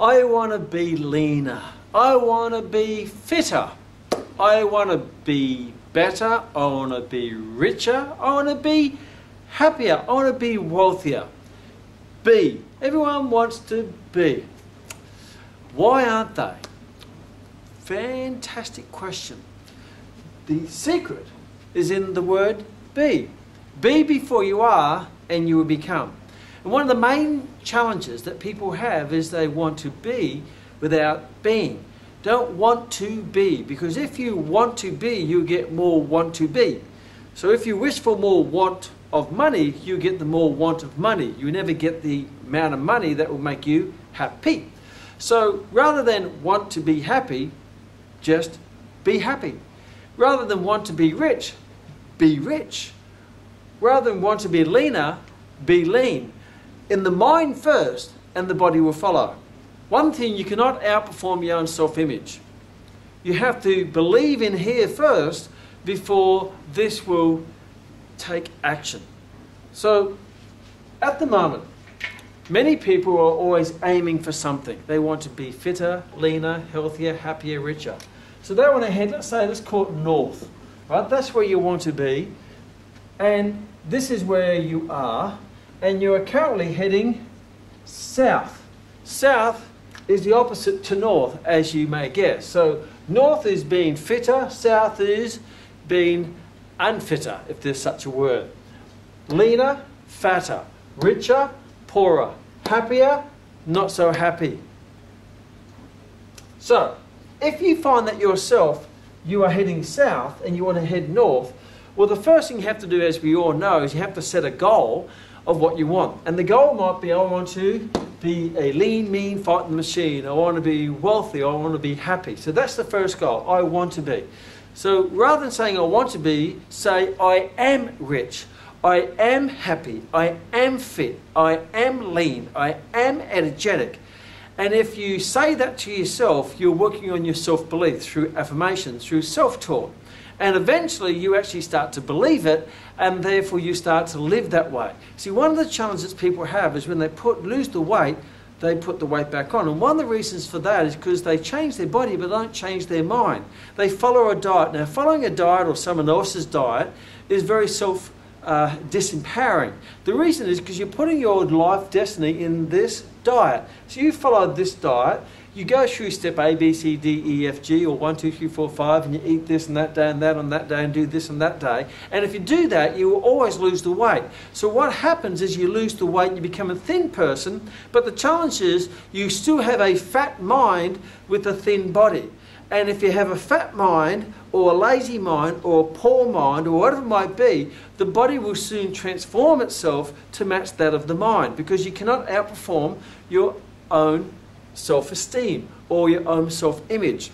I want to be leaner. I want to be fitter. I want to be better. I want to be richer. I want to be happier. I want to be wealthier. Be. Everyone wants to be. Why aren't they? Fantastic question. The secret is in the word be. Be before you are, and you will become. And one of the main challenges that people have is they want to be without being. Don't want to be, because if you want to be, you get more want to be. So if you wish for more want of money, you get the more want of money. You never get the amount of money that will make you happy. So rather than want to be happy, just be happy. Rather than want to be rich, be rich. Rather than want to be leaner, be lean. In the mind first, and the body will follow. One thing you cannot outperform your own self image. You have to believe in here first before this will take action. So, at the moment, many people are always aiming for something. They want to be fitter, leaner, healthier, happier, richer. So they want to head, let's say, let's call it north. Right? That's where you want to be. And this is where you are. And you are currently heading south. South is the opposite to north, as you may guess. So north is being fitter, south is being unfitter, if there's such a word. Leaner, fatter. Richer, poorer. Happier, not so happy. So, if you find that yourself, you are heading south and you want to head north, well, the first thing you have to do, as we all know, is you have to set a goal of what you want. And the goal might be I want to be a lean, mean fighting machine. I want to be wealthy. I want to be happy. So that's the first goal. I want to be. So rather than saying I want to be, say I am rich. I am happy. I am fit. I am lean. I am energetic. And if you say that to yourself, you're working on your self belief through affirmation, through self talk. And eventually you actually start to believe it, and therefore you start to live that way. See, one of the challenges people have is when they put, lose the weight, they put the weight back on. And one of the reasons for that is because they change their body but don't change their mind. They follow a diet. Now, following a diet or someone else's diet is very self uh, disempowering. The reason is because you're putting your life destiny in this diet. So you follow this diet, you go through step A, B, C, D, E, F, G, or 1, 2, 3, 4, 5, and you eat this and that day and that on that day and do this and that day. And if you do that, you will always lose the weight. So what happens is you lose the weight, and you become a thin person, but the challenge is you still have a fat mind with a thin body. And if you have a fat mind, or a lazy mind, or a poor mind, or whatever it might be, the body will soon transform itself to match that of the mind because you cannot outperform your own self esteem or your own self image.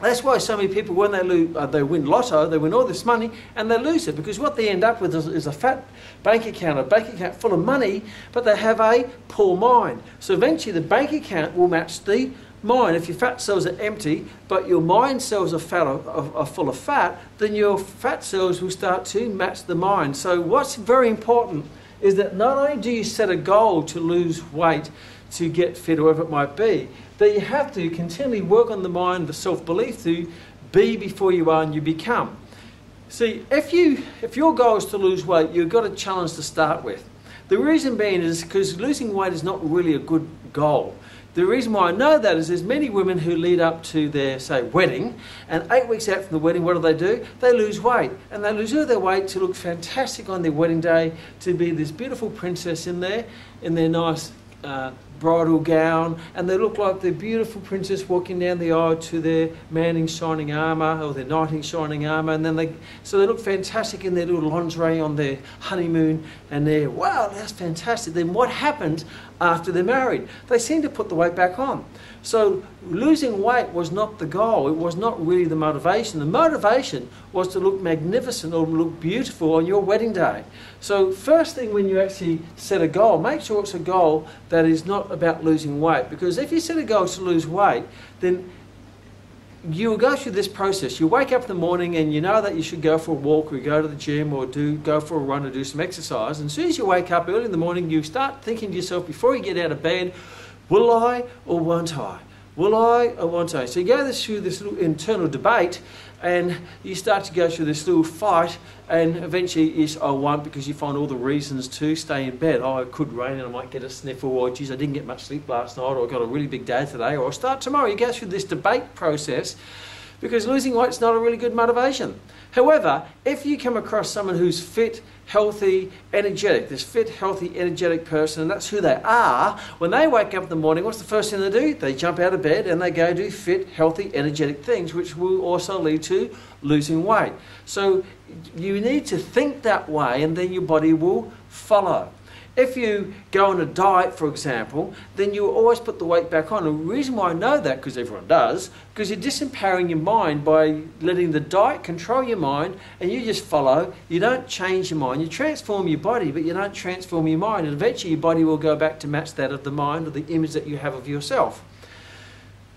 That's why so many people, when they, uh, they win lotto, they win all this money and they lose it because what they end up with is, is, a fat bank account, a bank account full of money, but they have a poor mind. So eventually the bank account will match the mind, if your fat cells are empty, but your mind cells are, fat, are, are, full of fat, then your fat cells will start to match the mind. So, what's very important is that not only do you set a goal to lose weight, to get fit, or whatever it might be, that you have to continually work on the mind, the self belief to be before you are and you become. See, if, you, if your goal is to lose weight, you've got a challenge to start with. The reason being is because losing weight is not really a good goal. The reason why I know that is there's many women who lead up to their, say, wedding, and eight weeks out from the wedding, what do they do? They lose weight. And they lose all their weight to look fantastic on their wedding day, to be this beautiful princess in there, in their nice uh, bridal gown, and they look like the beautiful princess walking down the aisle to their man in shining armour or their knight in shining armour, and then they so they look fantastic in their little lingerie on their honeymoon, and they're wow, that's fantastic. Then what happens after they're married? They seem to put the weight back on. So losing weight was not the goal. It was not really the motivation. The motivation was to look magnificent or look beautiful on your wedding day. So first thing when you actually set a goal, make sure it's a goal that is not about losing weight. Because if you set a goal to lose weight, then you go through this process. You wake up in the morning and you know that you should go for a walk or go to the gym or do go for a run or do some exercise. And as soon as you wake up early in the morning, you start thinking to yourself before you get out of bed, Will I or won't I? Will I or won't I? So you go through this little internal debate and you start to go through this little fight and eventually yes I won't because you find all the reasons to stay in bed. Oh it could rain and I might get a sniffle or geez I didn't get much sleep last night or I got a really big day today or I'll start tomorrow. You go through this debate process because losing weight's not a really good motivation. However, if you come across someone who's fit, healthy, energetic, this fit, healthy, energetic person, and that's who they are, when they wake up in the morning, what's the first thing they do? They jump out of bed and they go do fit, healthy, energetic things, which will also lead to losing weight. So you need to think that way, and then your body will follow. If you go on a diet, for example, then you always put the weight back on. And the reason why I know that, because everyone does, because you're disempowering your mind by letting the diet control your mind and you just follow. You don't change your mind. You transform your body, but you don't transform your mind. And eventually your body will go back to match that of the mind or the image that you have of yourself.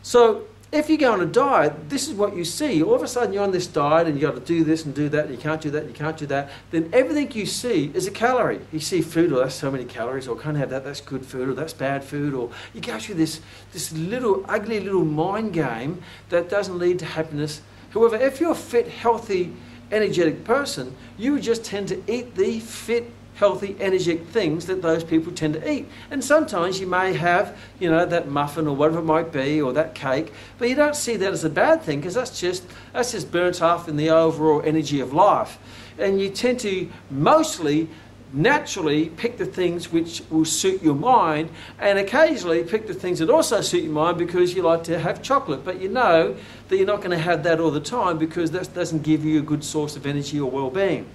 So if you go on a diet, this is what you see. All of a sudden, you're on this diet and you've got to do this and do that, and you can't do that, you can't do that. Then everything you see is a calorie. You see food, or that's so many calories, or can't have that, that's good food, or that's bad food, or you go through this, this little, ugly little mind game that doesn't lead to happiness. However, if you're a fit, healthy, energetic person, you just tend to eat the fit, healthy, energetic things that those people tend to eat. And sometimes you may have, you know, that muffin or whatever it might be, or that cake, but you don't see that as a bad thing because that's just that's just burnt off in the overall energy of life. And you tend to mostly naturally pick the things which will suit your mind and occasionally pick the things that also suit your mind because you like to have chocolate but you know that you're not going to have that all the time because that doesn't give you a good source of energy or well-being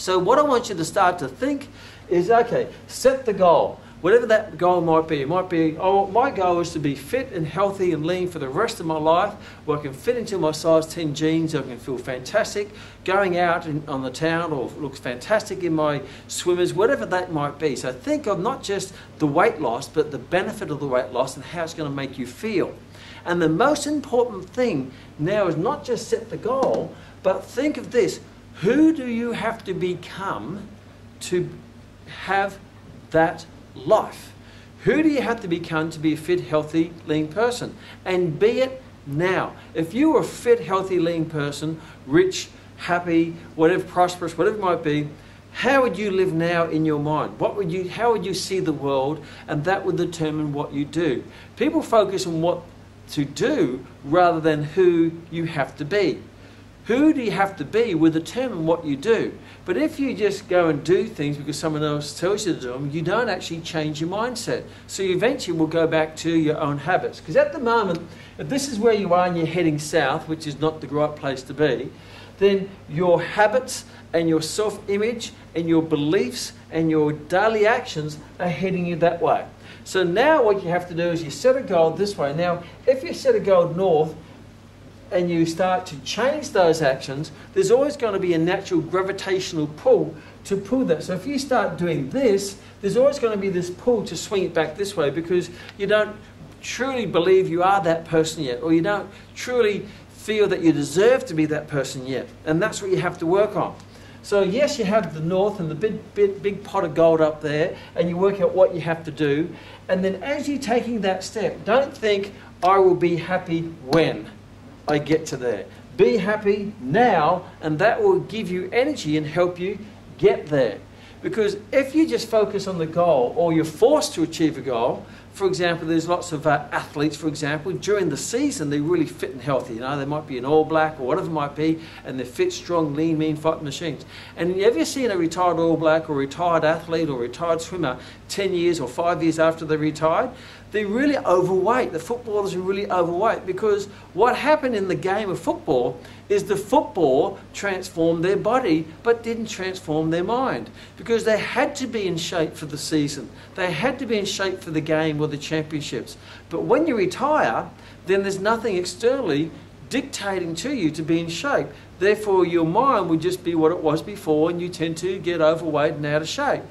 so, what I want you to start to think is okay, set the goal. Whatever that goal might be, it might be, oh, my goal is to be fit and healthy and lean for the rest of my life, where I can fit into my size 10 jeans, I can feel fantastic going out in, on the town or look fantastic in my swimmers, whatever that might be. So think of not just the weight loss, but the benefit of the weight loss and how it's going to make you feel. And the most important thing now is not just set the goal, but think of this who do you have to become to have that life? Who do you have to become to be a fit, healthy, lean person? And be it now. If you are a fit, healthy, lean person, rich, happy, whatever, prosperous, whatever it might be, how would you live now in your mind? What would you, how would you see the world? And that would determine what you do. People focus on what to do rather than who you have to be. Who do you have to be will determine what you do. But if you just go and do things because someone else tells you to do them, you don't actually change your mindset. So you eventually will go back to your own habits. Because at the moment, if this is where you are and you're heading south, which is not the right place to be, then your habits and your self image and your beliefs and your daily actions are heading you that way. So now what you have to do is you set a goal this way. Now, if you set a goal north, and you start to change those actions, there's always going to be a natural gravitational pull to pull that. So if you start doing this, there's always going to be this pull to swing it back this way because you don't truly believe you are that person yet, or you don't truly feel that you deserve to be that person yet. And that's what you have to work on. So yes, you have the north and the big, big, big pot of gold up there, and you work out what you have to do. And then as you're taking that step, don't think, I will be happy when. I get to there. Be happy now, and that will give you energy and help you get there. Because if you just focus on the goal or you're forced to achieve a goal, for example, there's lots of uh, athletes, for example, during the season they're really fit and healthy. You know, they might be an all black or whatever it might be, and they're fit, strong, lean, mean fighting machines. And have you seen a retired all black or retired athlete or retired swimmer 10 years or 5 years after they retired? They're really overweight. The footballers are really overweight because what happened in the game of football is the football transformed their body but didn't transform their mind because they had to be in shape for the season. They had to be in shape for the game or the championships. But when you retire, then there's nothing externally dictating to you to be in shape. Therefore, your mind would just be what it was before and you tend to get overweight and out of shape.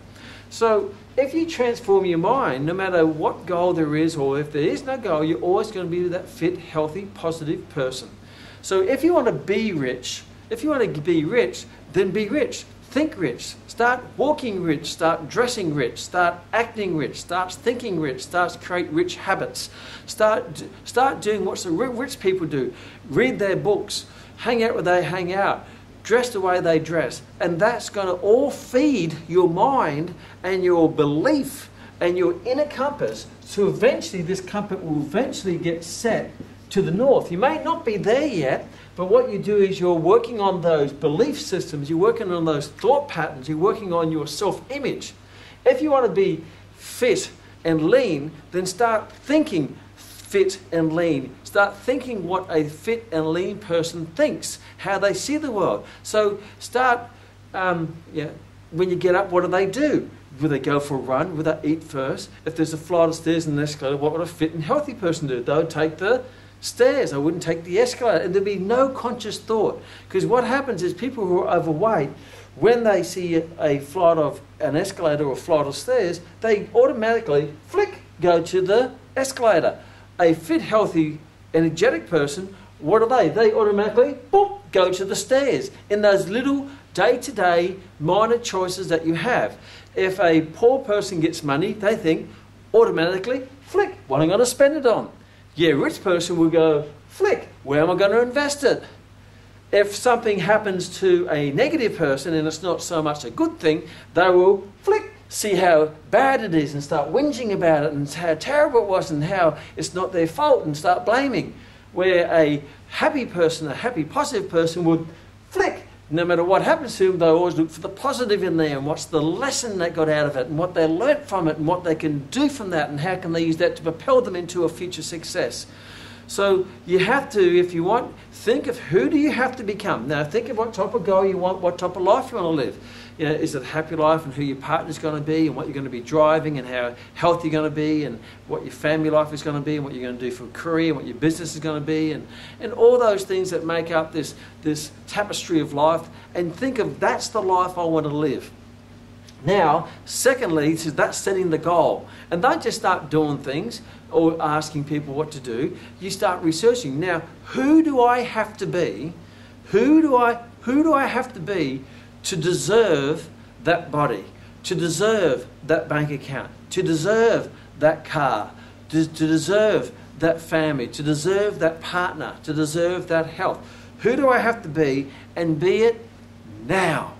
So if you transform your mind, no matter what goal there is or if there is no goal, you're always going to be that fit, healthy, positive person. So if you want to be rich, if you want to be rich, then be rich. think rich, start walking rich, start dressing rich, start acting rich, start thinking rich, start create rich habits, start start doing what the rich people do, read their books, hang out where they hang out, dress the way they dress, and that's going to all feed your mind and your belief and your inner compass. So eventually, this compass will eventually get set to the north. You may not be there yet, but what you do is you're working on those belief systems, you're working on those thought patterns, you're working on your self image. If you want to be fit and lean, then start thinking fit and lean. Start thinking what a fit and lean person thinks, how they see the world. So start, um, yeah, when you get up, what do they do? Will they go for a run? Will they eat first? If there's a flight of stairs and an escalator, what would a fit and healthy person do? They would take the stairs. I wouldn't take the escalator. And there'd be no conscious thought. Because what happens is people who are overweight, when they see a flight of an escalator or flight of stairs, they automatically flick go to the escalator. A fit, healthy, energetic person, what are they? They automatically boop, go to the stairs in those little day to day minor choices that you have. If a poor person gets money, they think automatically, flick, what am I going to spend it on? Yeah, rich person will go, flick, where am I going to invest it? If something happens to a negative person and it's not so much a good thing, they will flick, see how bad it is and start whinging about it and how terrible it was and how it's not their fault and start blaming. Where a happy person, a happy, positive person would flick, no matter what happens to them, they always look for the positive in there and what's the lesson they got out of it and what they learnt from it and what they can do from that and how can they use that to propel them into a future success. So you have to, if you want, think of who do you have to become. Now think of what type of goal you want, what type of life you want to live you know, is it a happy life and who your partner's going to be and what you're going to be driving and how healthy you're going to be and what your family life is going to be and what you're going to do for a career and what your business is going to be and, and all those things that make up this, this tapestry of life and think of that's the life I want to live. Now, secondly, so that's setting the goal. And don't just start doing things or asking people what to do. You start researching. Now, who do I have to be? Who do I who do I have to be to deserve that body, to deserve that bank account, to deserve that car, to, to deserve that family, to deserve that partner, to deserve that health. Who do I have to be? And be it now.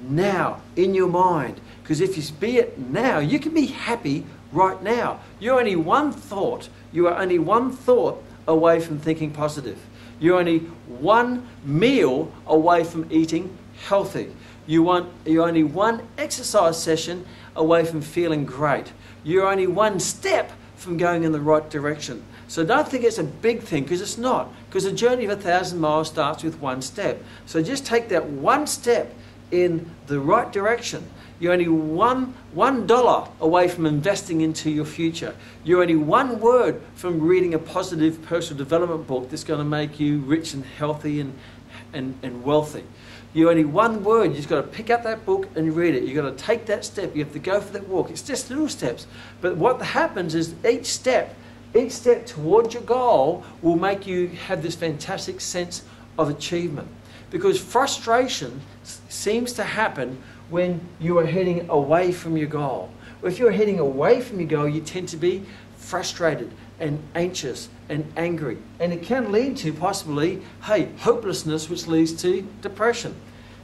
Now, in your mind. Because if you be it now, you can be happy right now. You're only one thought, you are only one thought away from thinking positive. You're only one meal away from eating healthy. You want, you're only one exercise session away from feeling great. You're only one step from going in the right direction. So don't think it's a big thing because it's not. Because a journey of a thousand miles starts with one step. So just take that one step in the right direction. You're only one, one dollar away from investing into your future. You're only one word from reading a positive personal development book that's going to make you rich and healthy and, and, and wealthy. You're only one word. You just got to pick up that book and read it. You've got to take that step. You have to go for that walk. It's just little steps. But what happens is each step, each step towards your goal will make you have this fantastic sense of achievement. Because frustration seems to happen when you are heading away from your goal. If you're heading away from your goal, you tend to be frustrated and anxious and angry. And it can lead to possibly, hey, hopelessness, which leads to depression.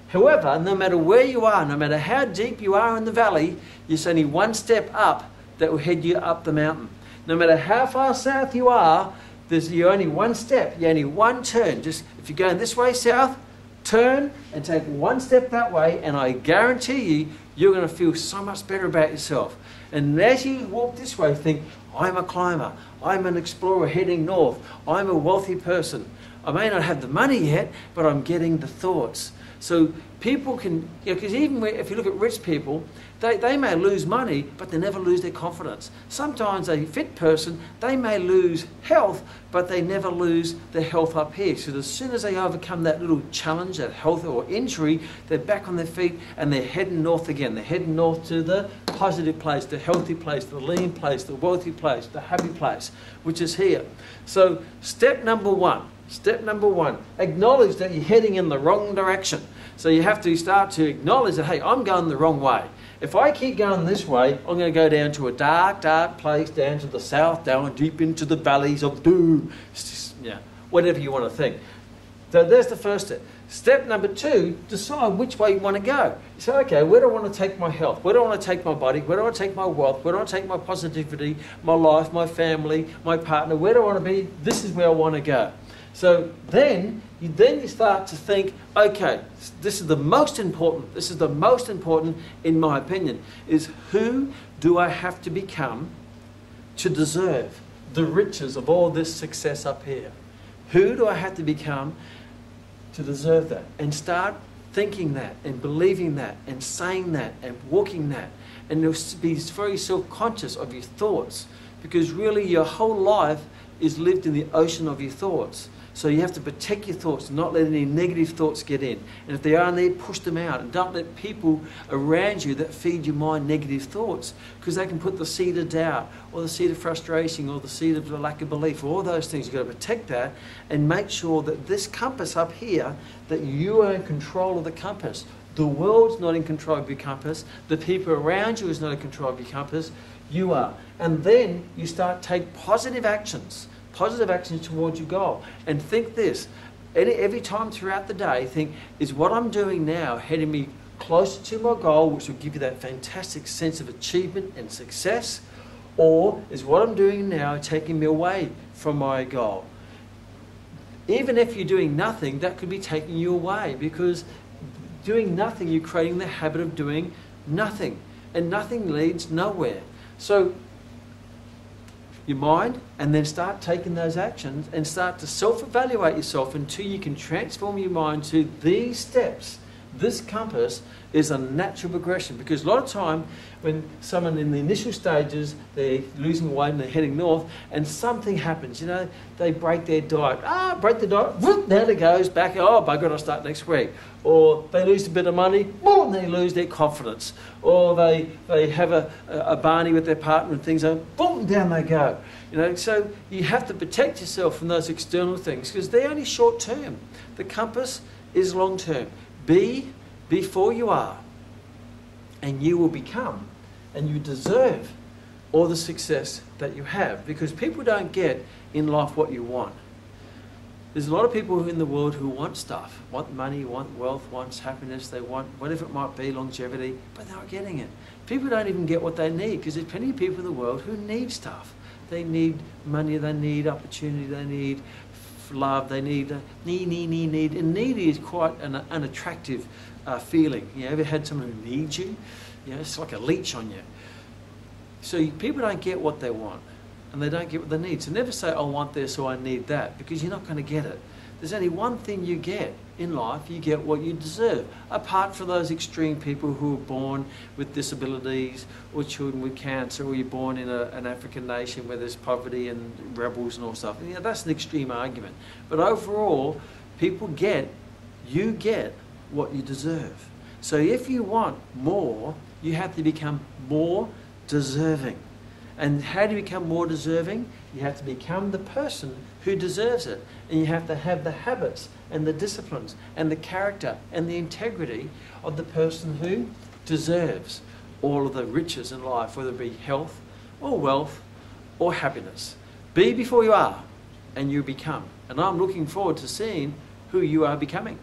However, no matter where you are, no matter how deep you are in the valley, there's only one step up that will head you up the mountain. No matter how far south you are, there's only one step, you're only one turn. Just if you're going this way south, turn and take one step that way, and I guarantee you, you're going to feel so much better about yourself. And as you walk this way, think, I'm a climber, I'm an explorer heading north, I'm a wealthy person. I may not have the money yet, but I'm getting the thoughts. So people can, you know, because even if you look at rich people, they, they may lose money, but they never lose their confidence. Sometimes a fit person, they may lose health, but they never lose their health up here. So as soon as they overcome that little challenge, that health or injury, they're back on their feet and they're heading north again. They're heading north to the positive place, the healthy place, the lean place, the wealthy place, the happy place, which is here. So step number one, step number one, acknowledge that you're heading in the wrong direction. So you have to start to acknowledge that, hey, I'm going the wrong way. If I keep going this way, I'm going to go down to a dark, dark place, down to the south, down deep into the valleys of doom. Just, yeah, whatever you want to think. So there's the first step. Step number two, decide which way you want to go. You say, okay, where do I want to take my health? Where do I want to take my body? Where do I take my wealth? Where do I take my positivity, my life, my family, my partner? Where do I want to be? This is where I want to go. So then you then you start to think, okay, this is the most important. This is the most important, in my opinion, is who do I have to become to deserve the riches of all this success up here? Who do I have to become to deserve that. And start thinking that and believing that and saying that and walking that. And be very self conscious of your thoughts because really your whole life is lived in the ocean of your thoughts. So you have to protect your thoughts, not let any negative thoughts get in. And if they are in there, push them out. And don't let people around you that feed your mind negative thoughts because they can put the seed of doubt or the seed of frustration or the seed of the lack of belief, all those things. You've got to protect that and make sure that this compass up here, that you are in control of the compass. The world's not in control of your compass. The people around you is not in control of your compass. You are. And then you start take positive actions positive actions towards your goal. And think this any, every time throughout the day, think, is what I'm doing now heading me closer to my goal, which will give you that fantastic sense of achievement and success? Or is what I'm doing now taking me away from my goal? Even if you're doing nothing, that could be taking you away because doing nothing, you're creating the habit of doing nothing. And nothing leads nowhere. So your mind and then start taking those actions and start to self evaluate yourself until you can transform your mind to these steps. This compass is a natural progression because a lot of time when someone in the initial stages they're losing weight and they're heading north and something happens you know they break their diet. Ah break the diet whoop, there it goes back oh bugger I'll start next week. Or they lose a bit of money boom they lose their confidence. Or they they have a, a barney with their partner and things are boom down they go. You know so you have to protect yourself from those external things because they're only short term the compass is long term be before you are, and you will become, and you deserve all the success that you have because people don't get in life what you want. There's a lot of people in the world who want stuff, want money, want wealth, want happiness, they want whatever it might be, longevity, but they're not getting it. People don't even get what they need because there's plenty of people in the world who need stuff. They need money, they need opportunity, they need love, they need need, need, need, need. And needy is quite an unattractive uh, feeling. You ever had someone who needs you? You know, it's like a leech on you. So people don't get what they want and they don't get what they need. So never say, I want this or I need that because you're not going to get it. There's only one thing you get in life, you get what you deserve. Apart from those extreme people who are born with disabilities or children with cancer or you're born in a, an African nation where there's poverty and rebels and all stuff. Yeah, that's an extreme argument. But overall, people get, you get what you deserve. So if you want more, you have to become more deserving. And how do you become more deserving? You have to become the person who deserves it. And you have to have the habits and the disciplines and the character and the integrity of the person who deserves all of the riches in life, whether it be health or wealth or happiness. Be before you are, and you become. And I'm looking forward to seeing who you are becoming.